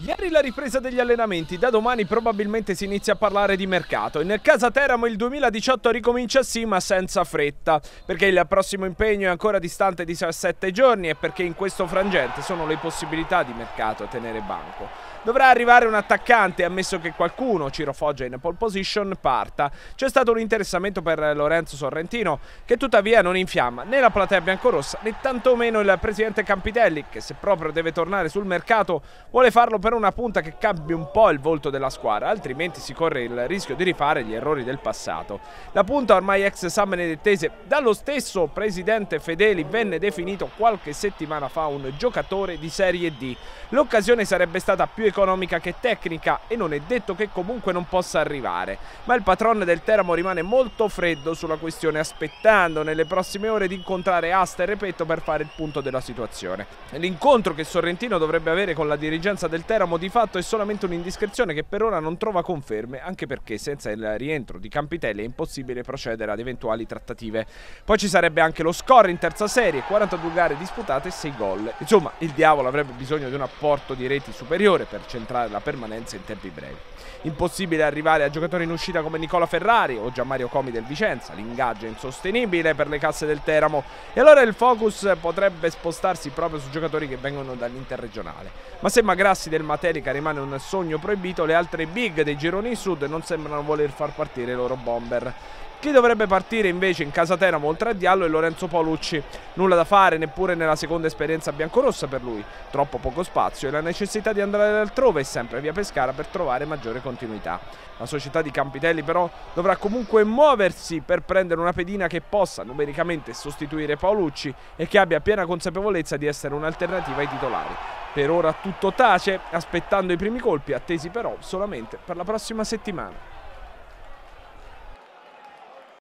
Ieri la ripresa degli allenamenti, da domani probabilmente si inizia a parlare di mercato e nel casa Teramo il 2018 ricomincia sì ma senza fretta, perché il prossimo impegno è ancora distante di 7 giorni e perché in questo frangente sono le possibilità di mercato a tenere banco. Dovrà arrivare un attaccante, ammesso che qualcuno, Ciro Foggia in pole position, parta. C'è stato un interessamento per Lorenzo Sorrentino, che tuttavia non infiamma né la platea biancorossa né tantomeno il presidente Campitelli, che se proprio deve tornare sul mercato vuole farlo per una punta che cambi un po' il volto della squadra, altrimenti si corre il rischio di rifare gli errori del passato. La punta ormai ex San Benedettese dallo stesso presidente Fedeli venne definito qualche settimana fa un giocatore di Serie D. L'occasione sarebbe stata più economica che tecnica e non è detto che comunque non possa arrivare, ma il patron del Teramo rimane molto freddo sulla questione aspettando nelle prossime ore di incontrare Asta e Repetto per fare il punto della situazione. L'incontro che Sorrentino dovrebbe avere con la dirigenza del Teramo di fatto è solamente un'indiscrezione che per ora non trova conferme, anche perché senza il rientro di Campitelli è impossibile procedere ad eventuali trattative. Poi ci sarebbe anche lo score in terza serie, 42 gare disputate e 6 gol. Insomma, il diavolo avrebbe bisogno di un apporto di reti superiore per centrare la permanenza in tempi brevi. Impossibile arrivare a giocatori in uscita come Nicola Ferrari o Gianmario Comi del Vicenza, l'ingaggio è insostenibile per le casse del Teramo e allora il focus potrebbe spostarsi proprio su giocatori che vengono dall'interregionale. Ma se Magrassi del Matelica rimane un sogno proibito, le altre big dei gironi sud non sembrano voler far partire i loro bomber. Chi dovrebbe partire invece in casa Teramo oltre a Diallo è Lorenzo Paolucci. Nulla da fare neppure nella seconda esperienza biancorossa per lui. Troppo poco spazio e la necessità di andare altrove è sempre via Pescara per trovare maggiore continuità. La società di Campitelli però dovrà comunque muoversi per prendere una pedina che possa numericamente sostituire Paolucci e che abbia piena consapevolezza di essere un'alternativa ai titolari. Per ora tutto tace, aspettando i primi colpi, attesi però solamente per la prossima settimana.